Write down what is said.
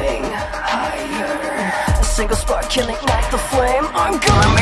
sing higher. A single spark killing like the flame. I'm coming.